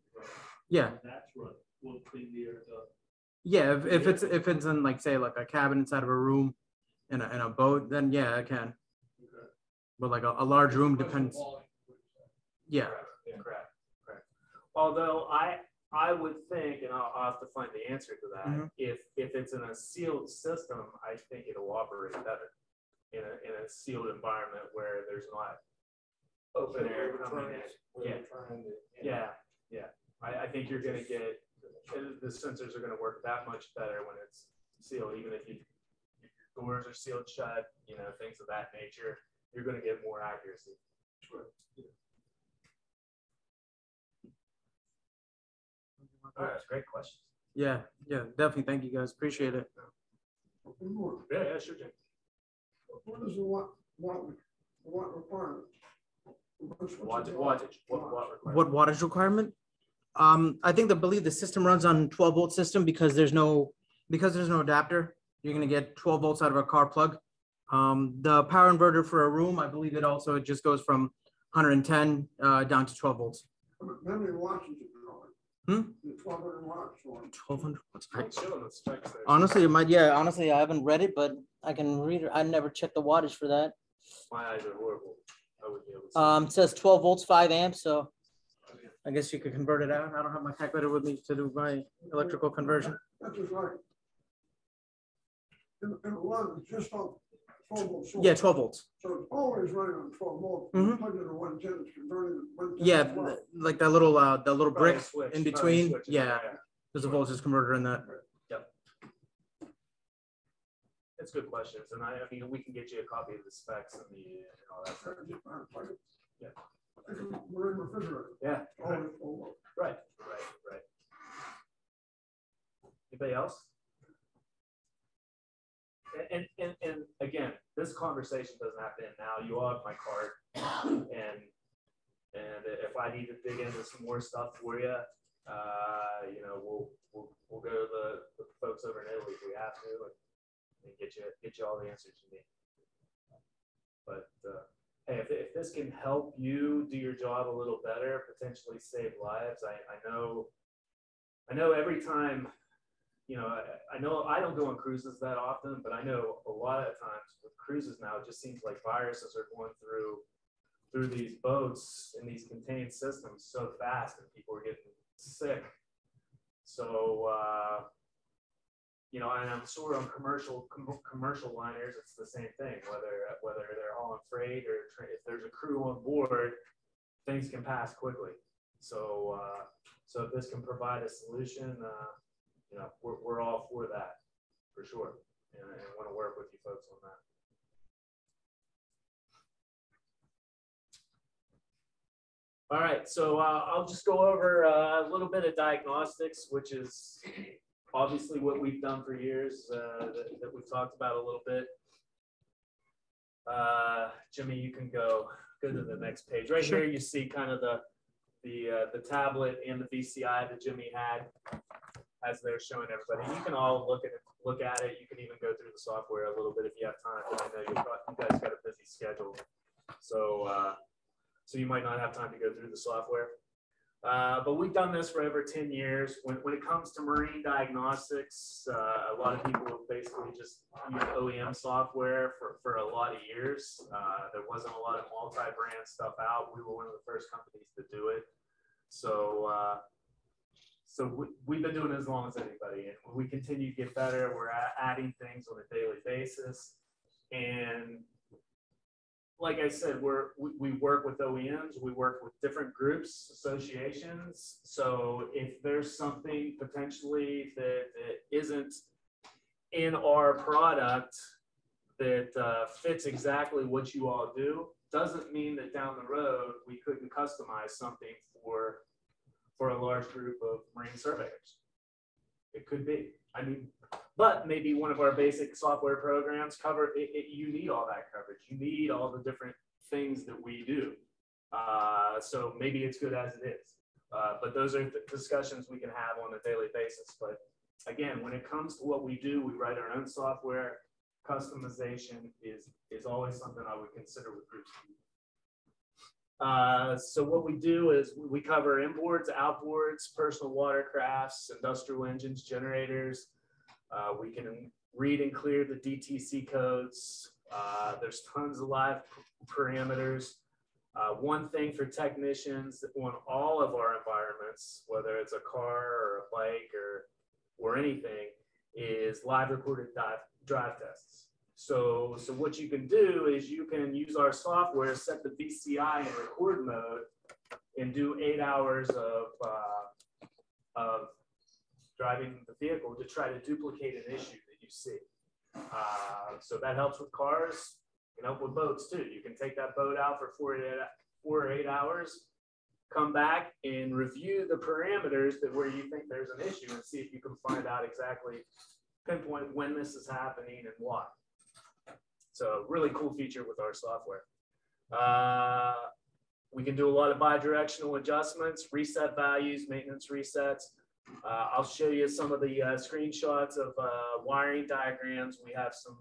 yeah, That's running, will clean the air up. yeah, if, if it's, if it's in like, say, like a cabin inside of a room in a, in a boat, then yeah, I can. Okay. But like a, a large room depends, yeah, Yeah. Although I, I would think, and I'll, I'll have to find the answer to that, Mhm. if, if it's in a sealed system, I think it'll operate better. In a, in a sealed environment where there's not open air coming in. Yeah. Yeah, yeah. I, I think you're gonna get, the sensors are gonna work that much better when it's sealed, even if you, if your doors are sealed shut, you know, things of that nature, you're gonna get more accuracy. Sure. All right, that's great questions. yeah, yeah, definitely. Thank you guys. Appreciate it. Yeah, yeah, sure, Jim. What is the what, what, what requirement? What's- what's Wattage, wattage, what, what requirement? What wattage requirement? Um, I think the believe the system runs on twelve volt system because there's no, because there's no adapter. You're gonna get twelve volts out of a car plug. Um, the power inverter for a room, I believe it also, it just goes from hundred and ten, uh, down to twelve volts. How many watts is it drawing? Hmm? Twelve hundred watts. Twelve hundred watts. I- It's showing the specs there. Honestly, it might, yeah, honestly, I haven't read it, but I can read it. I never checked the wattage for that. My eyes are horrible. I wouldn't be able to. Um, it says twelve volts, five amps, so I guess you could convert it out. I don't have my calculator with me to do my electrical conversion. That's just like. In, in one, it's just on twelve volt. source. Yeah, twelve volts. So it's always running on twelve volt. Mhm. Plug it in one ten, it's converting it one ten. Yeah, th- like that little, uh, that little brick switch, in between. switch Yeah, there's a voltage converter in that. Yep. It's good questions, and I, I mean, we can get you a copy of the specs and the, and all that. stuff. Yeah. Marine refrigerator. Yeah, right, Always twelve volt. right, right, right. Anybody else? And- And, and, again, this conversation doesn't have to end now. You all have my card. And, and if I need to dig into some more stuff for you, uh, you know, we'll, we'll, we'll go to the, the folks over in Italy if we have to and, and get you, get you all the answers you need. But, uh, hey, if, if this can help you do your job a little better, potentially save lives, I, I know, I know every time, you know, I, I know I don't go on cruises that often, but I know a lot of times with cruises now, it just seems like viruses are going through through these boats in these contained systems so fast and people are getting sick. So, uh, you know, and I'm sure on commercial com- commercial liners, it's the same thing. Whether whether they're hauling freight or tra- if there's a crew on board, things can pass quickly. So, uh, so if this can provide a solution, uh, you know, we're, we're all for that for sure, and, and want to work with you folks on that. All right, so uh, I'll just go over uh, a little bit of diagnostics, which is obviously what we've done for years uh, that, that we've talked about a little bit. Uh, Jimmy, you can go go to the next page. Right Sure. here, you see kind of the the uh, the tablet and the VCI that Jimmy had as they're showing everybody. You can all look at it, look at it. You can even go through the software a little bit if you have time. But I know you guys got a busy schedule, so uh, so you might not have time to go through the software. Uh, but we've done this for over 10 years. When, when it comes to marine diagnostics, uh, a lot of people basically just used OEM software for, for a lot of years. Uh, there wasn't a lot of multi-brand stuff out. We were one of the first companies to do it. So, uh, so we, we've been doing it as long as anybody, and we continue to get better. We're adding things on a daily basis, and like I said, we're we, we work with OEMs, we work with different groups, associations. So if there's something potentially that, that isn't in our product that uh, fits exactly what you all do, doesn't mean that down the road we couldn't customize something for for a large group of marine surveyors. It could be. I mean, but maybe one of our basic software programs cover it, it, you need all that coverage. You need all the different things that we do. Uh, so maybe it's good as it is. Uh, but those are discussions we can have on a daily basis. But again, when it comes to what we do, we write our own software. Customization is is always something I would consider with groups. Uh, so what we do is we cover inboards, outboards, personal watercrafts, industrial engines, generators. Uh, we can read and clear the DTC codes. Uh, there's tons of live parameters. Uh, one thing for technicians on all of our environments, whether it's a car or a bike or or anything, is live recorded dive, drive tests. So, so what you can do is you can use our software, set the VCI in record mode, and do eight hours of uh, of driving the vehicle to try to duplicate an issue that you see. Uh, so that helps with cars. Can help with boats too. You can take that boat out for four, eight, four or eight hours, come back and review the parameters that where you think there's an issue and see if you can find out exactly pinpoint when this is happening and why. So really cool feature with our software. Uh, we can do a lot of bidirectional adjustments, reset values, maintenance resets. Uh, I'll show you some of the uh, screenshots of uh, wiring diagrams. We have some,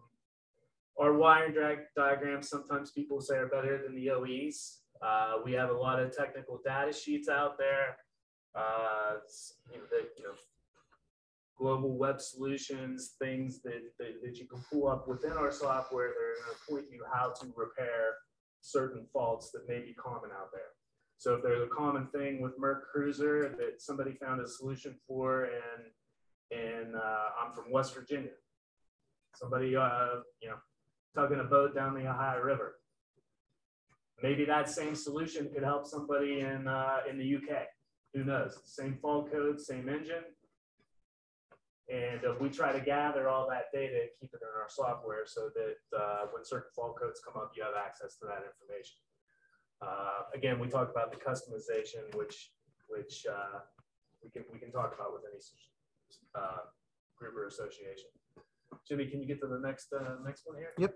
our wiring diagrams sometimes people say are better than the OEs. Uh, we have a lot of technical data sheets out there. Uh, you know, the, you know, global web solutions, things that, that, that, you can pull up within our software that are going to point you how to repair certain faults that may be common out there. So if there's a common thing with MerCruiser that somebody found a solution for, and and uh, I'm from West Virginia, somebody uh, you know tugging a boat down the Ohio River. Maybe that same solution could help somebody in uh, in the UK. Who knows? Same fault code, same engine, and uh, we try to gather all that data and keep it in our software so that uh, when certain fault codes come up, you have access to that information. Uh, again, we talk about the customization, which which uh, we can we can talk about with any uh, group or association. Jimmy, can you get to the next uh, next one here? Yep.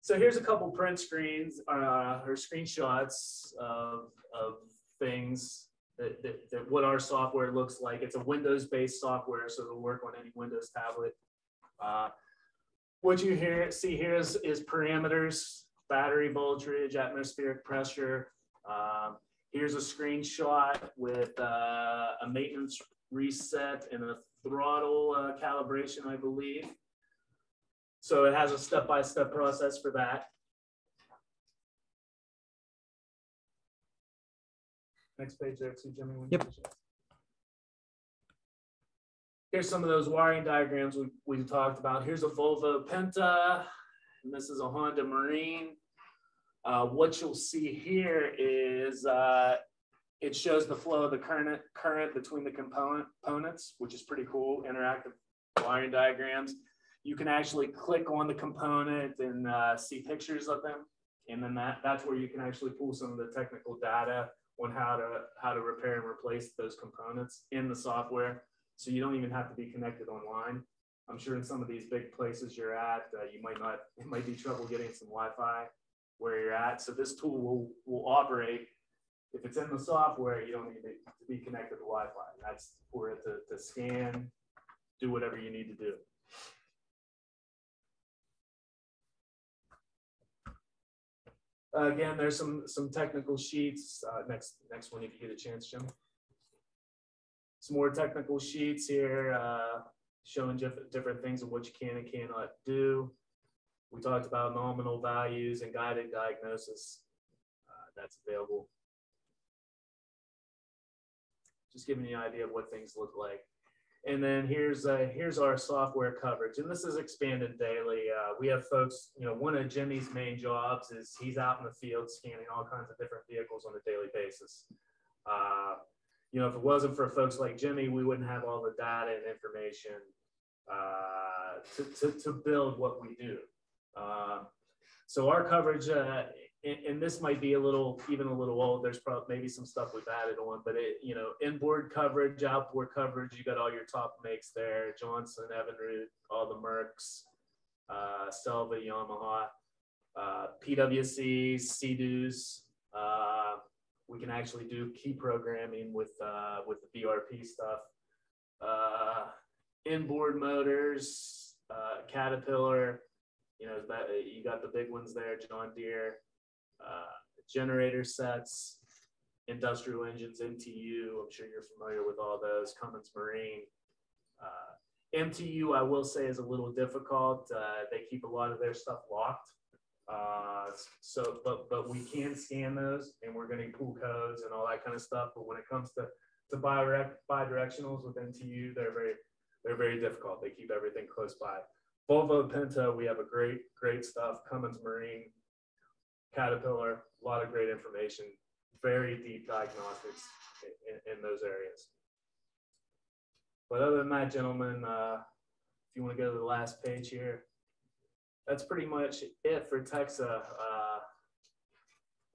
So here's a couple print screens uh, or screenshots of, of things that, what our software looks like. It's a Windows-based software, so it'll work on any Windows tablet. Uh, what you see here is, is parameters battery voltage, atmospheric pressure. Um, here's a screenshot with uh, a maintenance reset and a throttle uh, calibration, I believe. So it has a step-by-step -step process for that. Next page there too, Jimmy. Yep. Here's some of those wiring diagrams we, we talked about. Here's a Volvo Penta and this is a Honda Marine. Uh, what you'll see here is uh, it shows the flow of the current current between the component components, which is pretty cool. Interactive wiring diagrams. You can actually click on the component and uh, see pictures of them, and then that that's where you can actually pull some of the technical data on how to how to repair and replace those components in the software. So you don't even have to be connected online. I'm sure in some of these big places you're at, uh, you might not, it might be trouble getting some Wi-Fi where you're at. So this tool will, will operate. If it's in the software, you don't need to be connected to Wi-Fi. That's for it to, to scan, do whatever you need to do. Again, there's some, some technical sheets, uh, next, next one if you get a chance, Jim. Some more technical sheets here, uh, showing diff- different things of what you can and cannot do. We talked about nominal values and guided diagnosis. Uh, That's available. Just giving you an idea of what things look like. And then here's, uh, here's our software coverage, and this is expanded daily. Uh, we have folks, you know, one of Jimmy's main jobs is he's out in the field scanning all kinds of different vehicles on a daily basis. Uh, you know, if it wasn't for folks like Jimmy, we wouldn't have all the data and information uh, to, to, to build what we do. Uh, so our coverage, uh, and, and this might be a little, even a little old, there's probably maybe some stuff we've added on, but it, you know, inboard coverage, outboard coverage, you got all your top makes there, Johnson, Evinrude, all the Mercs, uh, Selva, Yamaha, uh, PWCs, Sea-Doos, uh, we can actually do key programming with, uh, with the brp stuff. Uh, inboard motors, uh, Caterpillar, you know, that, you got the big ones there, John Deere, generator sets, industrial engines, MTU. I'm sure you're familiar with all those. Cummins Marine. Uh, MTU, I will say, is a little difficult. Uh, they keep a lot of their stuff locked. Uh, so, but but we can scan those, and we're going to pull codes and all that kind of stuff. But when it comes to to bi-directionals with MTU, they're very they're very difficult. They keep everything close by. Volvo Penta, we have a great great stuff. Cummins Marine, Caterpillar, a lot of great information, very deep diagnostics in, in, those areas. But other than that, gentlemen, uh, if you want to go to the last page here, that's pretty much it for Texa. Uh,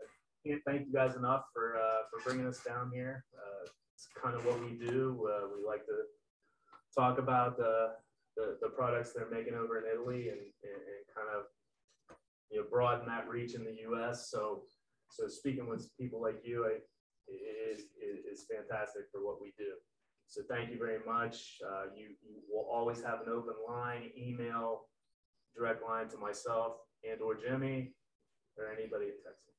I can't thank you guys enough for uh, for bringing us down here. Uh, it's kind of what we do. Uh, we like to talk about the, the, the products they're making over in Italy and, and, and kind of you know broaden that reach in the U.S. So so speaking with people like you, I, it is it is fantastic for what we do. So thank you very much. Uh, you, you will always have an open line, email, direct line to myself and or Jimmy or anybody at Texa.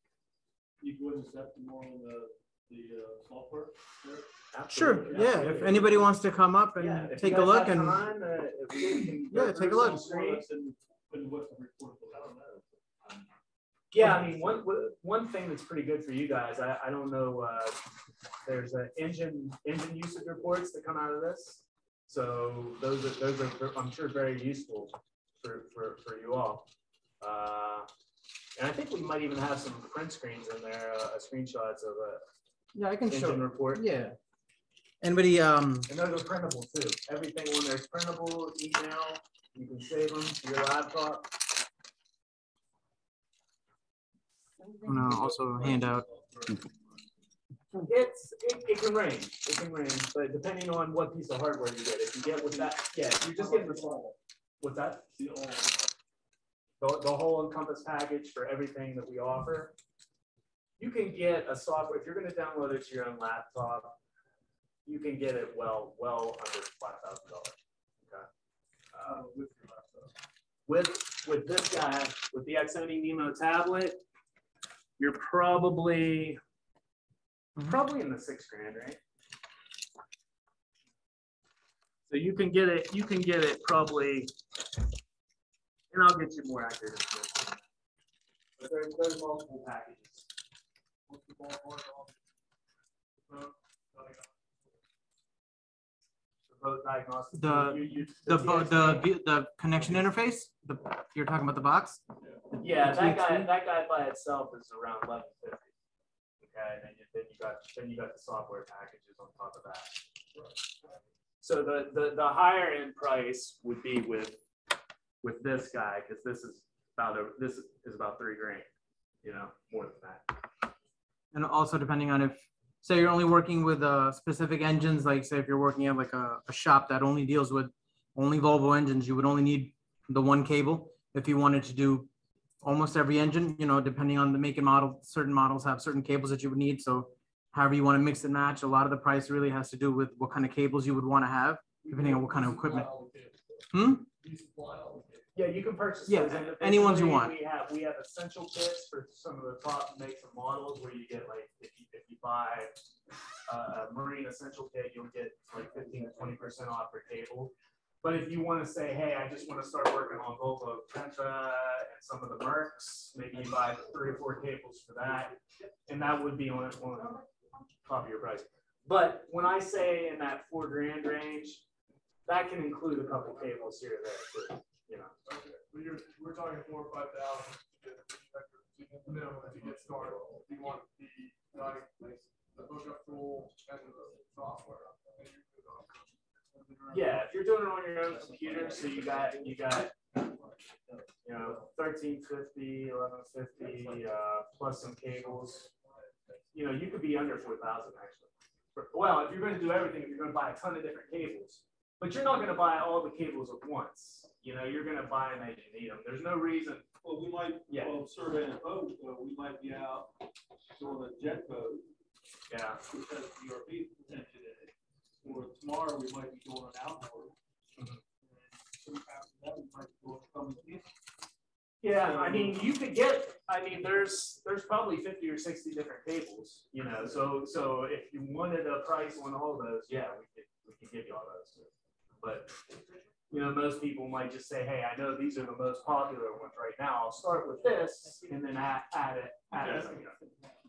You go into step more on the, the uh, software there? Sure, Absolutely, yeah, if anybody wants to come up and if take a look and, time, uh, if we can go Yeah, take a through look. Some screen- What's in, in the report, I don't know. Um, Yeah, I mean, one, one thing that's pretty good for you guys, I, I don't know, uh, there's a engine, engine usage reports that come out of this. So those are, those are, I'm sure, very useful for, for, for you all. Uh, and I think we might even have some print screens in there, uh, screenshots of a yeah, I can engine show, report. yeah. Anybody, um, And those are printable too. Everything on there is printable, email, you can save them to your laptop. no, also hand out. It's, it, it can range, it can range, but depending on what piece of hardware you get, if you get with that, yeah, you're just getting the small. What's that? The The, the whole Encompass package for everything that we offer. You can get a software, if you're gonna download it to your own laptop, you can get it well, well under five thousand dollars. Uh, uh, with with with this guy with the Axone Nemo tablet, you're probably Mhm. probably in the six grand right? So you can get it. You can get it probably, and I'll get you more accurate. But there's there's multiple packages. What's the ballpark on? Uh, like, for both diagnostics. The- You- you- The, the bo- the, TXT the connection interface, the, you're talking about the box? Yeah, that guy, TXT? that guy by itself is around eleven fifty. Okay, and then you, then you got, then you got the software packages on top of that. So the, the, the higher end price would be with, with this guy, because this is about, a this is about three grand, you know, more than that. And also depending on if, say you're only working with uh specific engines, like say if you're working at like a, a shop that only deals with only Volvo engines, you would only need the one cable. If you wanted to do almost every engine, you know, depending on the make and model, certain models have certain cables that you would need. So however you want to mix and match, a lot of the price really has to do with what kind of cables you would want to have, depending on what kind of equipment. Hmm? You supply all the cables. Yeah, you can purchase. Yeah, those individually. any ones you want. We have, we have essential kits for some of the top makes and models where you get like, if you, if you buy uh, a marine essential kit, you'll get like fifteen to twenty percent off your cable. But if you want to say, hey, I just want to start working on Volvo Penta and some of the Mercs, maybe you buy three or four cables for that. And that would be on, on top of your price. But when I say in that four grand range, that can include a couple cables here or there, too, know. Okay, you're, we're talking four or five thousand minimum to get started. You want the, like, the hookup tool and the software. Yeah, if you're doing it on your own computer, so you got, you got, you know, thirteen fifty, eleven fifty, uh, plus some cables. You know, you could be under four thousand actually. Well, if you're gonna do everything, if you're gonna buy a ton of different cables, but you're not gonna buy all the cables at once. You know, you're gonna buy them as you need them. There's no reason, Well, we might, Yeah. well, surveying a boat, uh, we might be out doing a jet boat, yeah, which has DRB potential in it. Or tomorrow, we might be doing an outboard. Mhm. And after that, we might be doing some of. Yeah, I mean, you could get, I mean, there's, there's probably fifty or sixty different cables, you know, so, so if you wanted a price on all those, yeah, we could, we could give you all those. But, you know, most people might just say, hey, I know these are the most popular ones right now, I'll start with this and then add, add it, add it. you.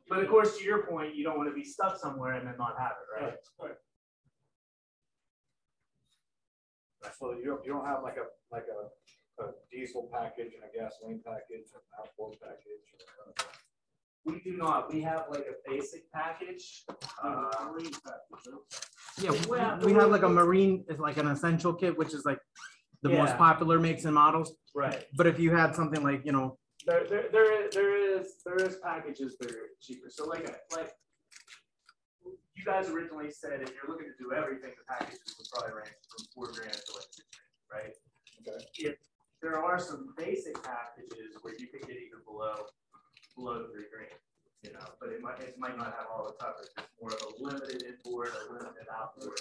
But of course, to your point, you don't want to be stuck somewhere and then not have it, right? So you don't, you don't have like a, like a, a diesel package and a gasoline package and an outboard package? Uh, or, We do not, we have like a basic package, uh, Yeah, Well, we, we have like a marine, it's like an essential kit, which is like the most popular makes and models. right. But if you had something like, you know, There, there, there, there is, there is packages that are cheaper. So like, like, you guys originally said if you're looking to do everything, the packages would probably range from four grand to like six grand, right? Okay. If there are some basic packages where you could get even below, below three grand, you know, but it might, it might not have all the coverage. It's more of a limited inboard or limited outboard.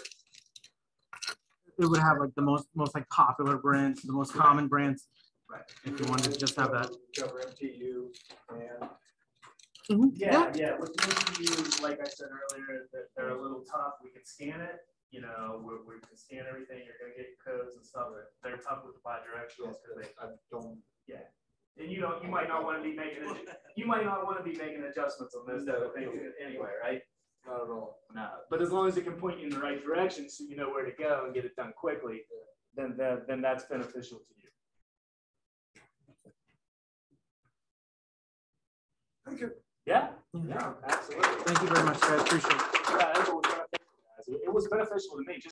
it would have like the most, most like popular brands, the most common brands. Right. If you wanted to just have that. Cover MTU and mm-hmm. Yeah, yeah, with MTU, like I said earlier, that they're a little tough, we can scan it, you know, we, we can scan everything, you're gonna get codes and stuff, but they're tough with the bi-directionals, cause they, I don't, and you don't, you might not wanna be making, you might not wanna be making adjustments on those type of things anyway, right? not at all. No, but as long as it can point you in the right direction, so you know where to go and get it done quickly, then, then, then that's beneficial to you. Thank you. Yeah, Yeah. yeah, absolutely. Thank you very much, guys. Appreciate it. Yeah, that's what we're trying to think, guys. It it was beneficial to me, just